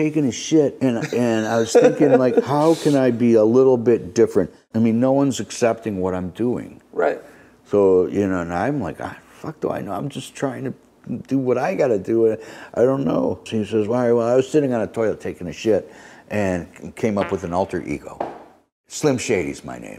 taking a shit, and and I was thinking like, how can I be a little bit different? I mean, no one's accepting what I'm doing. Right. So you know, and I'm like, ah, fuck, do I know? I'm just trying to do what I got to do. I don't know. So he says, well, well, I was sitting on a toilet taking a shit, and came up with an alter ego. Slim Shady's my name.